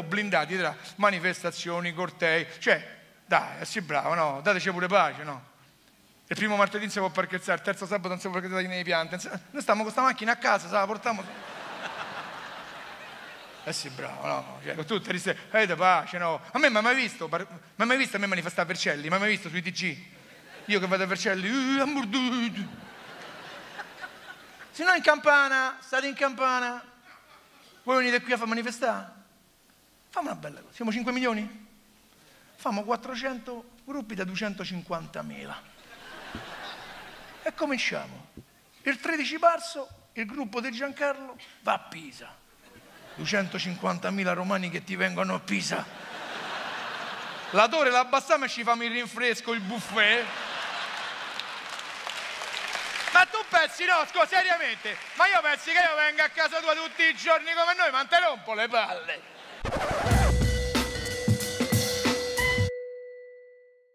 blindati tra manifestazioni, cortei, cioè, dai, sì bravo, no? Dateci pure pace, no? Il primo martedì non si può parchezzare, il terzo sabato non si può parchezzare nelle piante. Noi stiamo con questa macchina a casa, se la portiamo... Eh sì, bravo, no? Cioè, con tutte le eh, da pace, no? A me mi hai mai visto, mi hai mai visto a me manifestare a Vercelli? Mi hai mai visto sui TG? Io che vado a Vercelli, uh, se no in campana, state in campana, voi venite qui a far manifestare? Fammi una bella cosa, siamo 5 milioni? Famo 400 gruppi da 250.000. E cominciamo. Il 13 marzo il gruppo di Giancarlo va a Pisa 250.000 romani che ti vengono a Pisa. La torre la abbassiamo e ci fammi il rinfresco, il buffet. Ma tu pensi, no, scusa, seriamente, ma io pensi che io venga a casa tua tutti i giorni come noi, ma te rompo le palle.